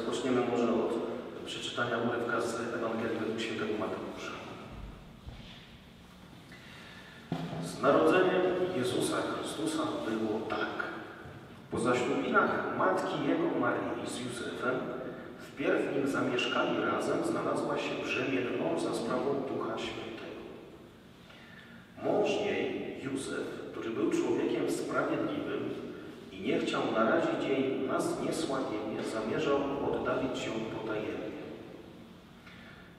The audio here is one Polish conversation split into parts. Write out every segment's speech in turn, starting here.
rozpoczniemy może od przeczytania urywka z Ewangelii według świętego Mateusza. Z narodzeniem Jezusa Chrystusa było tak. Po zaślubinach matki Jego Maryi z Józefem wpierw nim zamieszkali razem, znalazła się brzemienną za sprawą Ducha Świętego. Mąż jej, Józef, który był człowiekiem sprawiedliwym nie chciał narazić jej na zniesławienie, zamierzał oddalić ją potajemnie.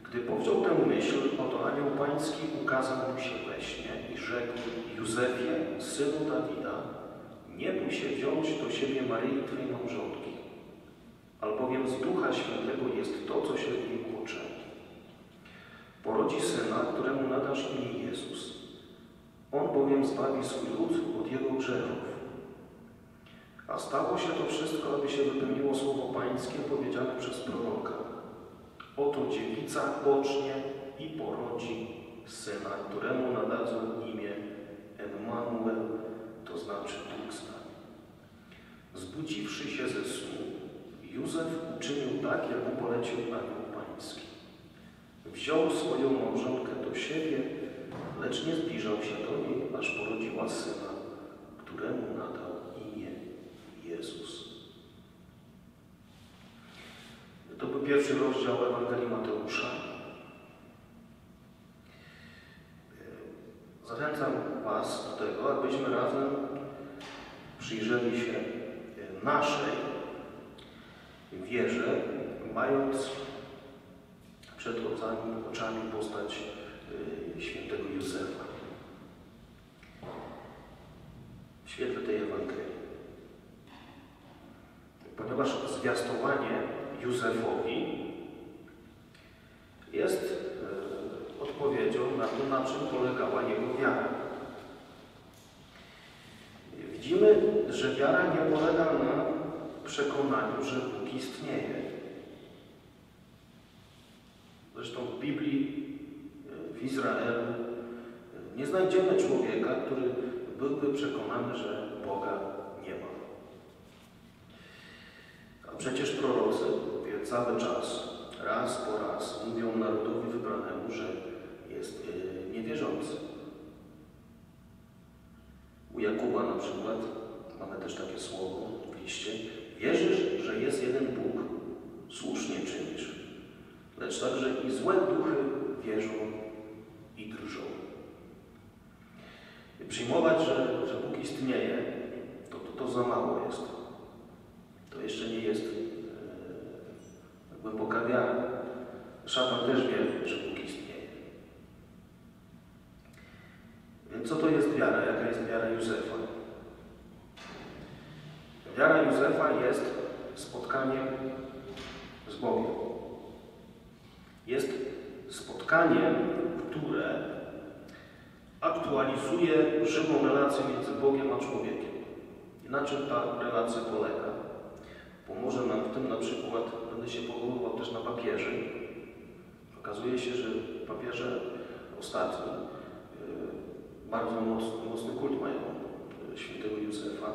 Gdy powziął tę myśl, oto anioł pański ukazał mu się we śnie i rzekł Józefie, synu Dawida, nie bój się wziąć do siebie Maryi, Twej małżonki, albowiem z Ducha Świętego jest to, co się w niej poczęło. Porodzi syna, któremu nadasz imię Jezus. On bowiem zbawi swój lud od jego grzechów. A stało się to wszystko, aby się wypełniło słowo Pańskie powiedziane przez proroka. Oto dziewica pocznie i porodzi syna, któremu nadadzą imię Emmanuel, to znaczy Bóg z nami. Zbudziwszy się ze snu, Józef uczynił tak, jak mu polecił anioł pański. Wziął swoją małżonkę do siebie, lecz nie zbliżał się do niej, aż porodziła syna, któremu nadał Jezus. To był pierwszy rozdział Ewangelii Mateusza. Zachęcam Was do tego, abyśmy razem przyjrzeli się naszej wierze, mając przed oczami, oczami postać y, świętego Józefa. W świetle tej Ewangelii. Ponieważ zwiastowanie Józefowi jest y, odpowiedzią na to, na czym polegała jego wiara. Widzimy, że wiara nie polega na przekonaniu, że Bóg istnieje. Zresztą w Biblii, w Izraelu nie znajdziemy człowieka, który byłby przekonany, że Boga nie ma. A przecież prorocy cały czas, raz po raz mówią narodowi wybranemu, że jest niewierzący. U Jakuba na przykład mamy też takie słowo w liście. Wierzysz, że jest jeden Bóg, słusznie czynisz. Lecz także i złe duchy wierzą i drżą. Przyjmować, że, że Bóg istnieje, to, to, to za mało jest. To jeszcze nie jest e, głęboka wiara. Szatan też wie, że Bóg istnieje. Więc co to jest wiara? Jaka jest wiara Józefa? Wiara Józefa jest spotkaniem z Bogiem. Jest spotkaniem, które aktualizuje żywą relację między Bogiem a człowiekiem. I na czym ta relacja polega? Pomoże nam w tym na przykład, będę się powoływał też na papieży. Okazuje się, że papieże ostatni bardzo mocny, mocny kult mają świętego Józefa.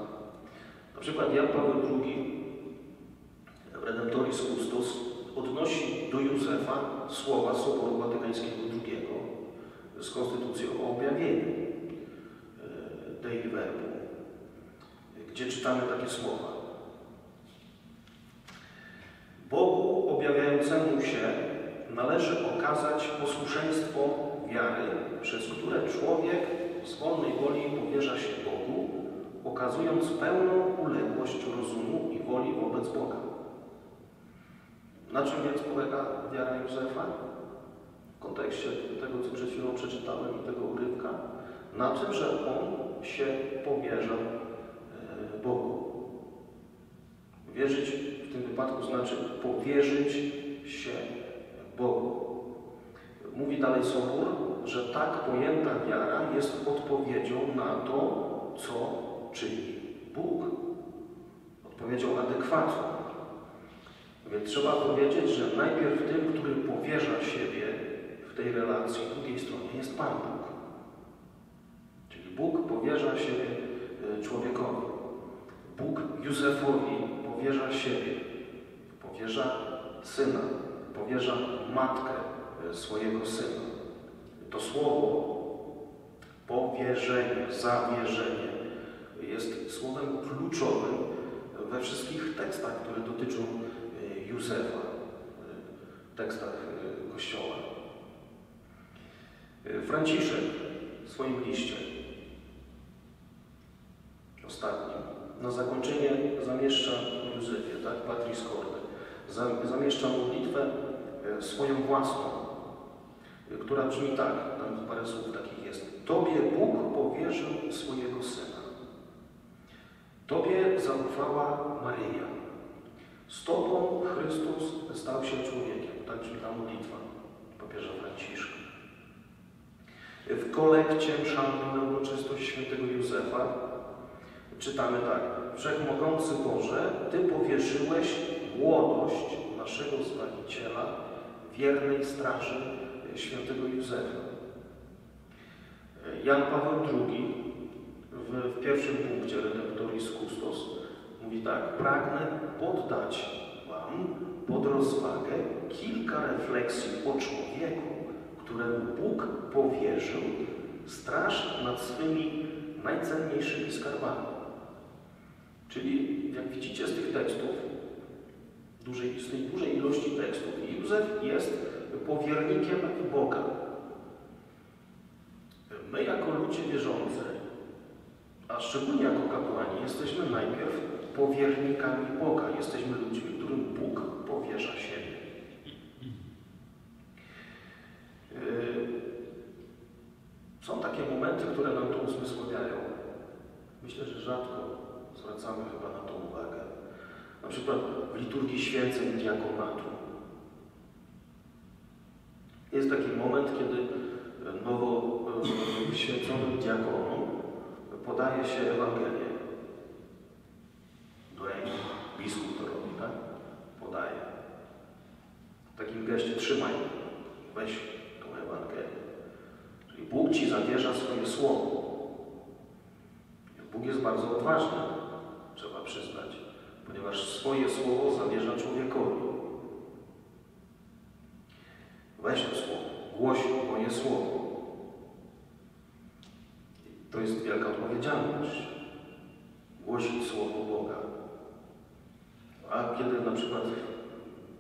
Na przykład Jan Paweł II Redemptoris Custos odnosi do Józefa słowa Soboru Watykańskiego II z Konstytucją o objawieniu Dei Verbu, gdzie czytamy takie słowa. Bogu objawiającemu się należy okazać posłuszeństwo wiary, przez które człowiek z wolnej woli powierza się Bogu, okazując pełną uległość rozumu i woli wobec Boga. Na czym więc polega wiara Józefa? W kontekście tego, co przed chwilą przeczytałem i tego urywka. Na tym, że on się powierza Bogu. Wierzyć w tym wypadku znaczy powierzyć się Bogu. Mówi dalej Sobór, że tak pojęta wiara jest odpowiedzią na to, co czyni Bóg. Odpowiedzią adekwatną. Więc trzeba powiedzieć, że najpierw tym, który powierza siebie w tej relacji drugiej stronie jest Pan Bóg. Czyli Bóg powierza siebie człowiekowi. Bóg Józefowi powierza siebie. powierza syna, powierza matkę e, swojego syna. To słowo powierzenie, zawierzenie jest słowem kluczowym we wszystkich tekstach, które dotyczą e, Józefa, e, tekstach Kościoła. Franciszek w swoim liście, ostatnim, na zakończenie zamieszcza Józefie, tak, Patris Corde, Za- zamieszcza modlitwę swoją własną, e, która brzmi tak, tam parę słów takich jest. Tobie Bóg powierzył swojego Syna. Tobie zaufała Maryja. Z Tobą Chrystus stał się człowiekiem. Tak brzmi ta modlitwa papieża Franciszka. W kolekcie mszalnej na uroczystość świętego Józefa czytamy tak. Wszechmogący Boże, Ty powierzyłeś młodość naszego Zbawiciela wiernej straży świętego Józefa. Jan Paweł II w, w pierwszym punkcie Redemptoris Custos mówi tak. Pragnę poddać Wam pod rozwagę kilka refleksji o człowieku, któremu Bóg powierzył straż nad swymi najcenniejszymi skarbami. Czyli jak widzicie z tych tekstów, dużej, z tej dużej ilości tekstów, Józef jest powiernikiem Boga. My jako ludzie wierzący, a szczególnie jako kapłani, jesteśmy najpierw powiernikami Boga. Jesteśmy ludźmi, którym Bóg powierza siebie. Yy, Są takie momenty, które nam to uzmysławiają. Myślę, że rzadko zwracamy chyba na to uwagę. Na przykład w liturgii święceń diakonatu. Jest taki moment, kiedy nowo wyświęconym diakonom podaje się Ewangelię do ręki. Biskup to robi, tak? Podaje. W takim geście trzymaj, weź tą Ewangelię. Czyli Bóg Ci zawierza swoje słowo. Bóg jest bardzo odważny, trzeba przyznać, ponieważ swoje słowo zawierza człowiekowi. Weź to głoś moje słowo. To jest wielka odpowiedzialność. Głosić słowo Boga. A kiedy na przykład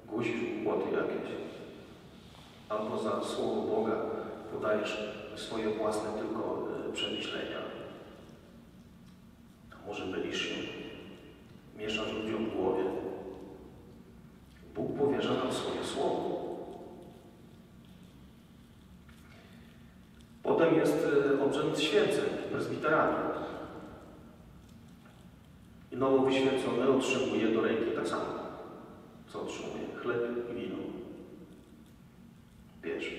głosisz głupoty jakieś, albo za słowo Boga podajesz swoje własne tylko e, przemyślenia, to może mylisz się, mieszasz ludziom w głowie. Bóg powierza nam swoje słowo. Potem jest e, obrzęd święceń, prezbiteratu. Nowo wyświęcony otrzymuje do ręki tak samo. Co otrzymuje? Chleb i wino. Bierz.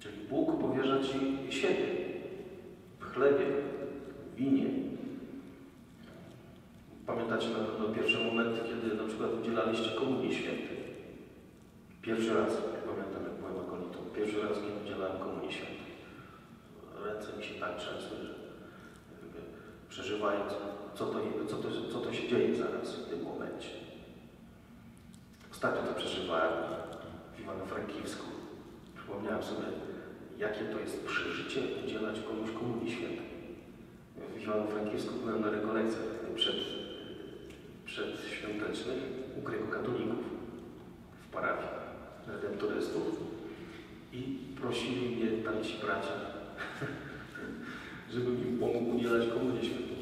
Czyli Bóg powierza Ci siebie w chlebie, w winie. Pamiętacie na pewno pierwsze momenty, kiedy na przykład udzielaliście komunii świętej. Pierwszy raz, jak pamiętam, jak byłem akolitą, pierwszy raz, kiedy udzielałem komunii świętej. Ręce mi się tak trzęsły, że przeżywając, co to, co, to, co to się dzieje zaraz w tym momencie. Ostatnio to przeżywałem w Iwano-Frankiwsku. Przypomniałem sobie, jakie to jest przeżycie udzielać komuś komunii świętej. W Iwano-Frankivsku byłem na rekolekcjach przed, przedświątecznych u grekokatolików w parafii redemptorystów i prosili mnie tam ci bracia, żebym im pomógł udzielać komunię świętą.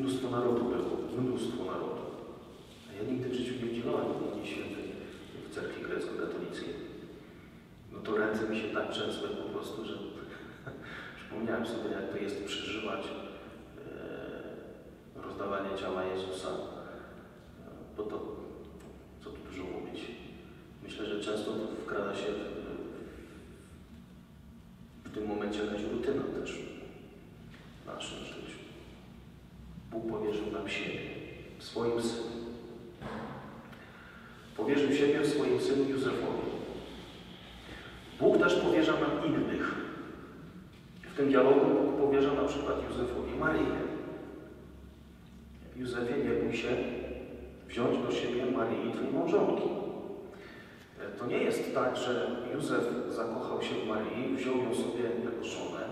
Mnóstwo narodu było, mnóstwo narodu. A ja nigdy w życiu nie udzielałem komunii świętej w cerkwi grecko-katolickiej. No to ręce mi się tak trzęsły po prostu, że przypomniałem sobie, jak to jest przeżywać e, rozdawanie ciała Jezusa. Bo to, co tu dużo mówić. Myślę, że często to wkrada się w, w tym momencie jakaś rutyna też w naszym życiu. Bóg siebie w swoim Synu. Powierzył siebie w swoim Synu Józefowi. Bóg też powierza nam innych. W tym dialogu Bóg powierza na przykład Józefowi Maryję. Józefie, nie bój się wziąć do siebie Maryi, Twojej małżonki. To nie jest tak, że Józef zakochał się w Maryi, wziął ją sobie jako żonę,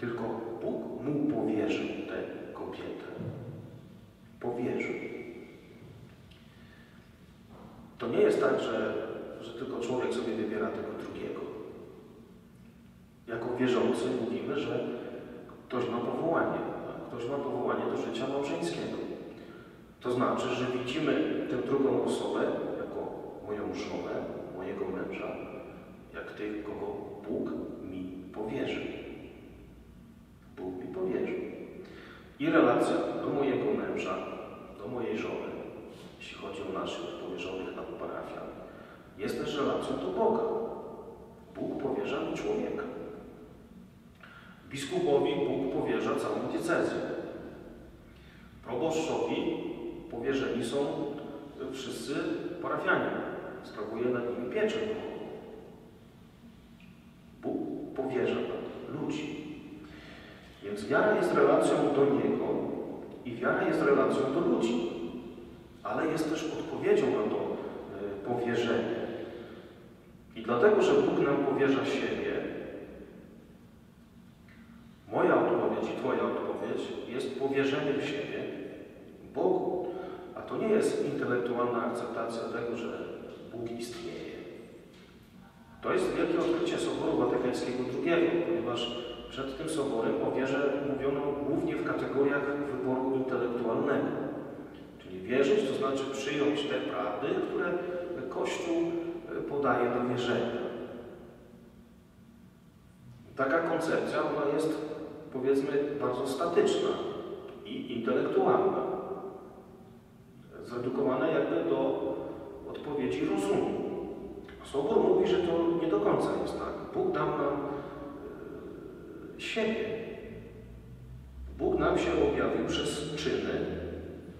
tylko Bóg mu powierzył tę kobietę. Powierzył. To nie jest tak, że, że tylko człowiek sobie wybiera tego drugiego. Jako wierzący mówimy, że ktoś ma powołanie. Ktoś ma powołanie do życia małżeńskiego. To znaczy, że widzimy tę drugą osobę jako moją żonę, mojego męża, jak tych, kogo Bóg mi powierzył. Bóg mi powierzył. I relacja do mojego męża, do mojej żony, jeśli chodzi o naszych powierzonych nam parafian, jest też relacją do Boga. Bóg powierza mi człowieka. Biskupowi Bóg powierza całą diecezję. Proboszczowi powierzeni są wszyscy parafianie. Sprawuje nad nimi pieczę duchową. Bóg powierza nam ludzi. Więc wiara jest relacją do Niego i wiara jest relacją do ludzi. Ale jest też odpowiedzią na to e, powierzenie. I dlatego, że Bóg nam powierza siebie, moja odpowiedź i Twoja odpowiedź jest powierzeniem siebie Bogu. A to nie jest intelektualna akceptacja tego, że Bóg istnieje. To jest wielkie odkrycie Soboru Watykańskiego II, ponieważ przed tym soborem o wierze mówiono głównie w kategoriach wyboru intelektualnego. Czyli wierzyć to znaczy przyjąć te prawdy, które Kościół podaje do wierzenia. Taka koncepcja ona jest, powiedzmy, bardzo statyczna i intelektualna. Zredukowana jakby do odpowiedzi rozumu. Sobór mówi, że to nie do końca jest tak. Bóg dał nam e, siebie. Bóg nam się objawił przez czyny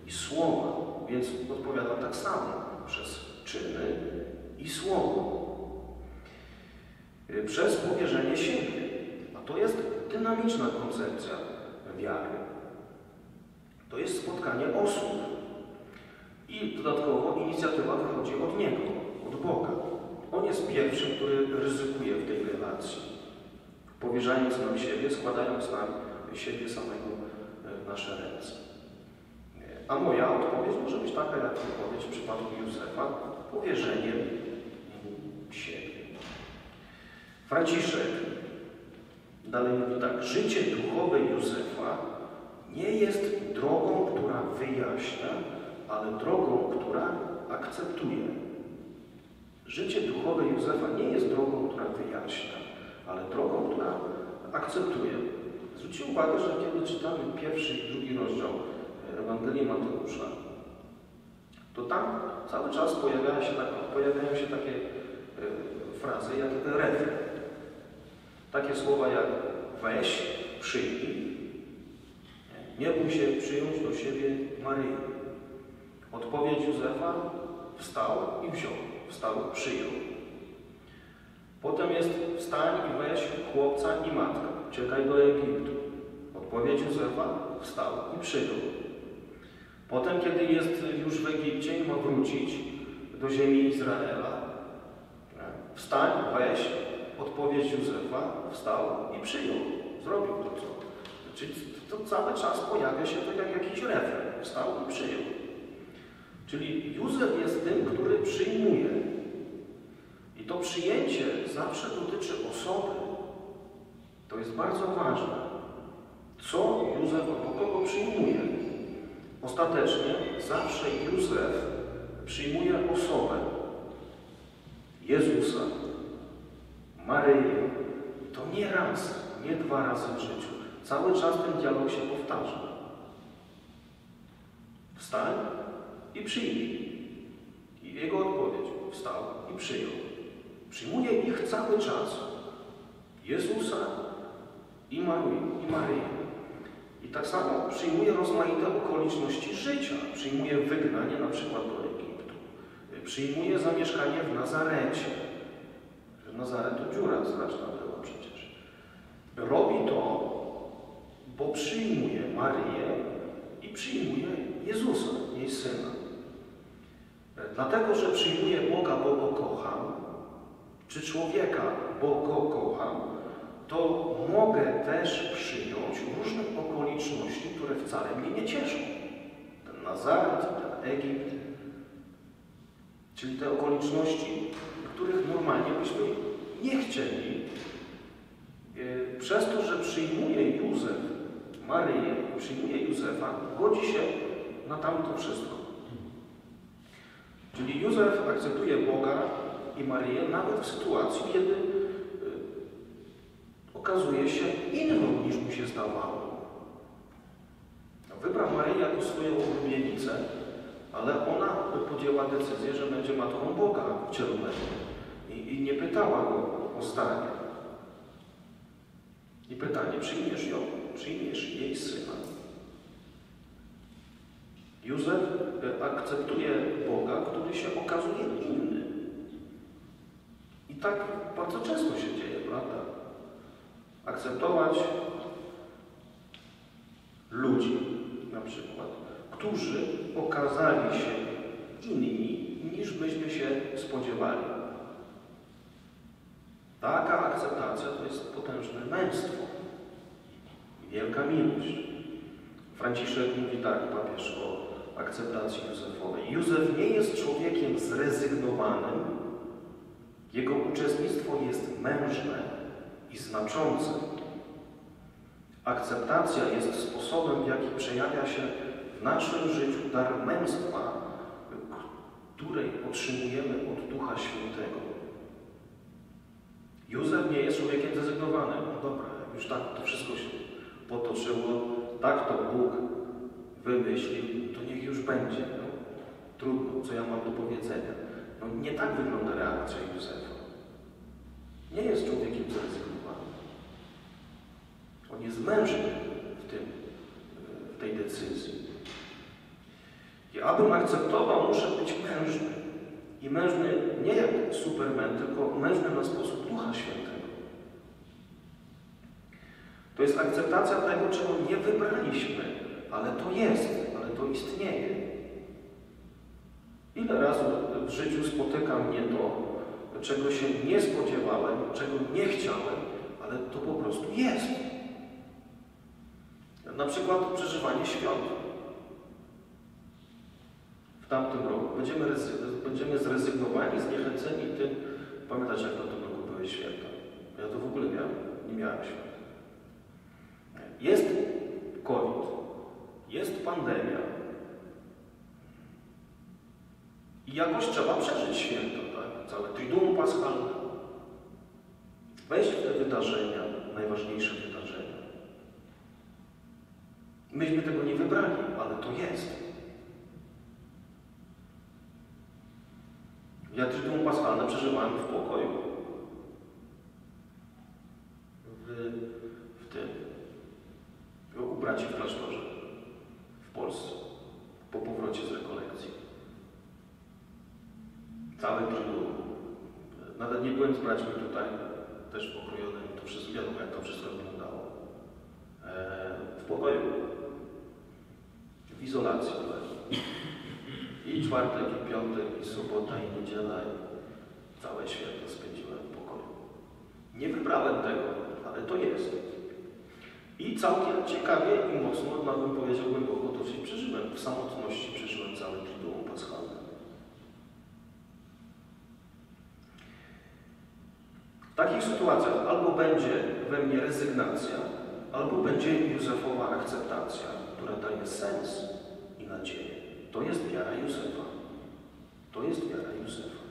i słowa, więc odpowiada tak samo przez czyny i słowo. E, Przez powierzenie siebie. A to jest dynamiczna koncepcja wiary. To jest spotkanie osób. I dodatkowo inicjatywa wychodzi od Niego, od Boga. On jest pierwszym, który ryzykuje w tej relacji. Powierzając nam siebie, składając nam siebie samego w nasze ręce. A moja odpowiedź może być taka, jak odpowiedź w przypadku Józefa, powierzeniem siebie. Franciszek dalej mówi tak, życie duchowe Józefa nie jest drogą, która wyjaśnia, ale drogą, która akceptuje. Życie duchowe Józefa nie jest drogą, która wyjaśnia, ale drogą, która akceptuje. Zwróćcie uwagę, że kiedy czytamy pierwszy i drugi rozdział Ewangelii Mateusza, to tam cały czas pojawiają się, tak, pojawiają się takie e, frazy jak refren. Takie słowa jak weź, przyjmij, nie bój się przyjąć do siebie Maryi. Odpowiedź Józefa wstał i wziął. Wstał, przyjął. Potem jest wstań i weź chłopca i matkę. Czekaj do Egiptu. Odpowiedź Józefa wstał i przyjął. Potem, kiedy jest już w Egipcie i ma wrócić do ziemi Izraela, wstań, weź, odpowiedź Józefa, wstał i przyjął. Zrobił to, co. Czyli to cały czas pojawia się to jak jakiś refren. Wstał i przyjął. Czyli Józef jest tym, który przyjmuje. To przyjęcie zawsze dotyczy osoby. To jest bardzo ważne. Co Józef, do kogo przyjmuje? Ostatecznie zawsze Józef przyjmuje osobę. Jezusa, Maryję. To nie raz, nie dwa razy w życiu. Cały czas ten dialog się powtarza. Wstań i przyjmij. I jego odpowiedź wstał i przyjął. Przyjmuje ich cały czas. Jezusa i Maryję. I. I tak samo przyjmuje rozmaite okoliczności życia. Przyjmuje wygnanie na przykład do Egiptu. Przyjmuje zamieszkanie w Nazarecie. W Nazaretu dziura znaczna była przecież. Robi to, bo przyjmuje Maryję i przyjmuje Jezusa, jej Syna. dlatego, że przyjmuję Boga, bo Go kocham, czy człowieka, bo Go kocham, to mogę też przyjąć różne okoliczności, które wcale mnie nie cieszą. Ten Nazaret, ten Egipt, czyli te okoliczności, których normalnie byśmy nie chcieli. E, Przez to, że przyjmuje Józef Maryję, przyjmuje Józefa, godzi się na tamto wszystko. Czyli Józef akceptuje Boga i Maryję nawet w sytuacji, kiedy y, okazuje się inną niż mu się zdawało. No, Wybrał Maryję jako swoją ulubienicę, ale ona podjęła decyzję, że będzie matką Boga wcielonego i, i nie pytała go o zdanie. I pytanie, przyjmiesz ją, przyjmiesz jej syna. Józef e, akceptuje Boga, który się okazuje inny. Tak bardzo często się dzieje, prawda? Akceptować ludzi, na przykład, którzy okazali się inni niż byśmy się spodziewali. Taka akceptacja to jest potężne męstwo i wielka miłość. Franciszek mówi tak, papież, o akceptacji Józefowej. Józef nie jest człowiekiem zrezygnowanym, jego uczestnictwo jest mężne i znaczące. Akceptacja jest sposobem, w jaki przejawia się w naszym życiu dar męstwa, której otrzymujemy od Ducha Świętego. Józef nie jest człowiekiem zrezygnowanym. No dobra, już tak to wszystko się potoczyło, tak to Bóg wymyślił, to niech już będzie. No, trudno, co ja mam do powiedzenia. No, nie tak wygląda reakcja Józefa. Nie jest człowiekiem zrezygnowanym. On jest mężny w, tym, w tej decyzji. I abym akceptował, muszę być mężny. I mężny nie jak superman, tylko mężny na sposób Ducha Świętego. To jest akceptacja tego, czego nie wybraliśmy, ale to jest, ale to istnieje. Ile razy w życiu spotyka mnie to, czego się nie spodziewałem, czego nie chciałem, ale to po prostu jest. Na przykład przeżywanie świąt. W tamtym roku będziemy, będziemy zrezygnowani, zniechęceni tym, pamiętacie jak na tym roku były święta. Ja to w ogóle miałem, nie miałem święta. Jest COVID, jest pandemia. I jakoś trzeba przeżyć święto, tak? Całe Triduum Paschalne. Wejść w te wydarzenia, najważniejsze wydarzenia. Myśmy tego nie wybrali, ale to jest. Ja Triduum Paschalne przeżywałem w pokoju. W, w tym. U braci w klasztorze. W Polsce. Po powrocie z rekolekcji. Całe Triduum. Nawet nie byłem z braćmi tutaj, też pokrojony, to wszystko wiadomo, jak to wszystko wyglądało. E, w pokoju. W izolacji byłem. I czwartek, i piątek, i sobota, i niedziela, i całe święto spędziłem w pokoju. Nie wybrałem tego, ale to jest. I całkiem ciekawie i mocno, nawet bym powiedział głęboko, to się przeżyłem. W samotności przeżyłem całe Triduum Paschalne. W takich sytuacjach albo będzie we mnie rezygnacja, albo będzie Józefowa akceptacja, która daje sens i nadzieję. To jest wiara Józefa. To jest wiara Józefa.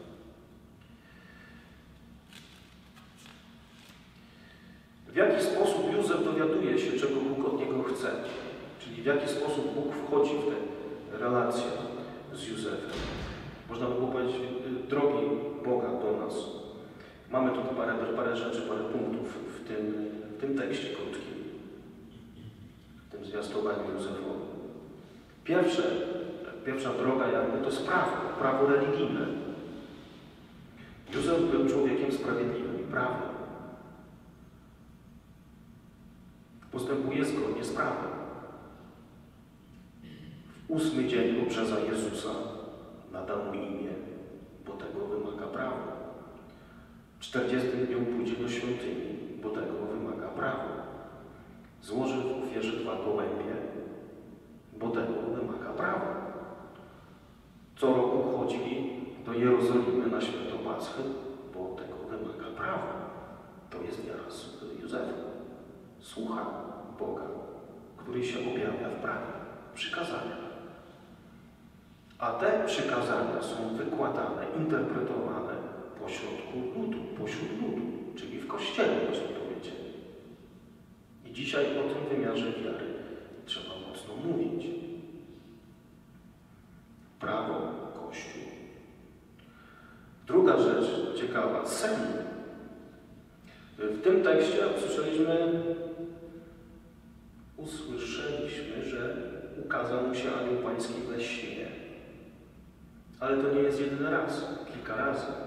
W jaki sposób Józef dowiaduje się, czego Bóg od niego chce? Czyli w jaki sposób Bóg wchodzi w te relacje z Józefem? Można by było powiedzieć, drogi Boga do nas. Mamy tu parę, parę rzeczy, parę punktów w tym, w tym tekście krótkim, w tym zwiastowaniu Józefowi. Pierwsze, pierwsza droga jakby to jest prawo, religijne. Józef był człowiekiem sprawiedliwym i prawym. Postępuje zgodnie z prawem. W ósmy dzień obrzeza Jezusa nada mu imię, bo tego wymaga prawo. W czterdziestym dniu pójdzie do świątyni, bo tego wymaga prawo. Złoży w ofierze dwa gołębie, bo tego wymaga prawo. Co roku chodzi do Jerozolimy na święto Paschy, bo tego wymaga prawo. To jest wiara Józefa. Słucha Boga, który się objawia w prawie, przykazania. A te przykazania są wykładane, interpretowane pośrodku ludu, pośród ludu, czyli w kościele, można powiedzieć. I dzisiaj o tym wymiarze wiary trzeba mocno mówić. Prawo, Kościół. Druga rzecz ciekawa, sen. W tym tekście usłyszeliśmy, usłyszeliśmy, że ukazał mu się anioł pański we śnie. Ale to nie jest jedyny raz, kilka razy.